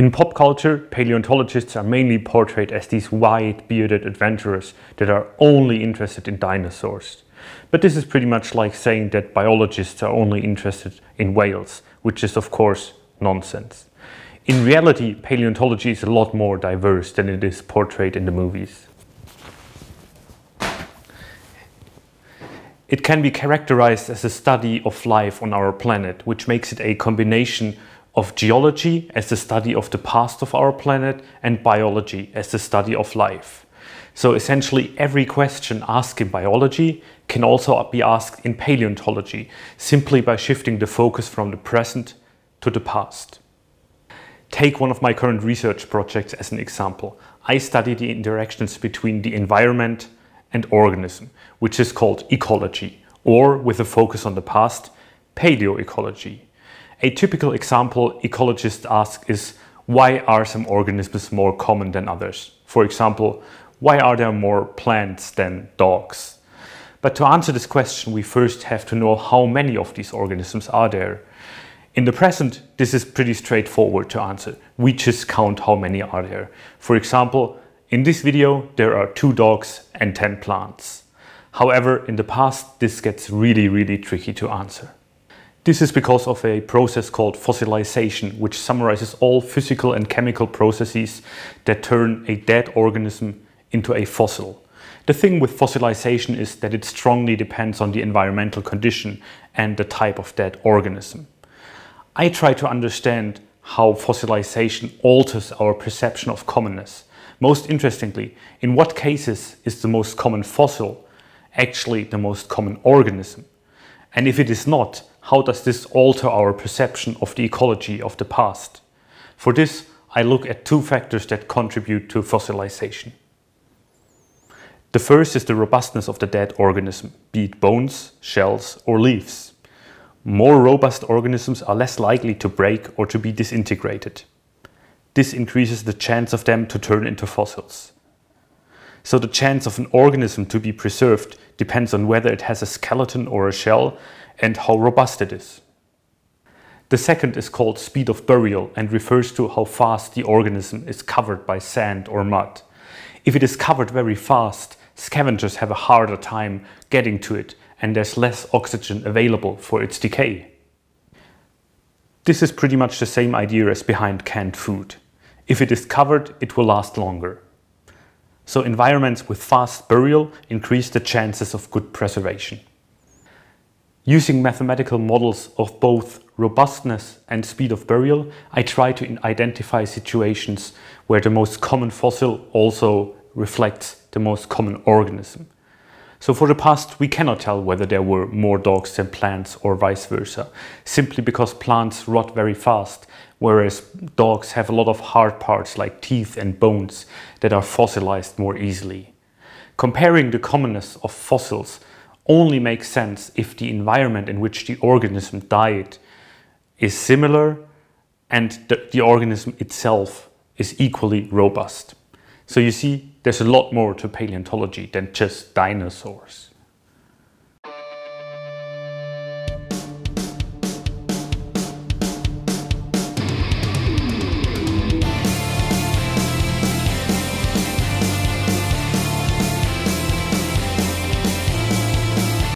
In pop culture, paleontologists are mainly portrayed as these white bearded adventurers that are only interested in dinosaurs. But this is pretty much like saying that biologists are only interested in whales, which is of course nonsense. In reality, paleontology is a lot more diverse than it is portrayed in the movies. It can be characterized as a study of life on our planet, which makes it a combination of geology as the study of the past of our planet and biology as the study of life. So essentially every question asked in biology can also be asked in paleontology, simply by shifting the focus from the present to the past. Take one of my current research projects as an example. I study the interactions between the environment and organism, which is called ecology, or with a focus on the past, paleoecology. A typical example ecologists ask is, why are some organisms more common than others? For example, why are there more plants than dogs? But to answer this question, we first have to know how many of these organisms are there. In the present, this is pretty straightforward to answer. We just count how many are there. For example, in this video, there are two dogs and 10 plants. However, in the past, this gets really, really tricky to answer. This is because of a process called fossilization, which summarizes all physical and chemical processes that turn a dead organism into a fossil. The thing with fossilization is that it strongly depends on the environmental condition and the type of dead organism. I try to understand how fossilization alters our perception of commonness. Most interestingly, in what cases is the most common fossil actually the most common organism? And if it is not, how does this alter our perception of the ecology of the past? For this, I look at two factors that contribute to fossilization. The first is the robustness of the dead organism, be it bones, shells or leaves. More robust organisms are less likely to break or to be disintegrated. This increases the chance of them to turn into fossils. So the chance of an organism to be preserved depends on whether it has a skeleton or a shell and how robust it is. The second is called speed of burial and refers to how fast the organism is covered by sand or mud. If it is covered very fast, scavengers have a harder time getting to it and there's less oxygen available for its decay. This is pretty much the same idea as behind canned food. If it is covered, it will last longer. So environments with fast burial increase the chances of good preservation. Using mathematical models of both robustness and speed of burial, I try to identify situations where the most common fossil also reflects the most common organism. So for the past, we cannot tell whether there were more dogs than plants or vice versa, simply because plants rot very fast, whereas dogs have a lot of hard parts like teeth and bones that are fossilized more easily. Comparing the commonness of fossils only makes sense if the environment in which the organism died is similar and the, the organism itself is equally robust. So you see, there's a lot more to paleontology than just dinosaurs.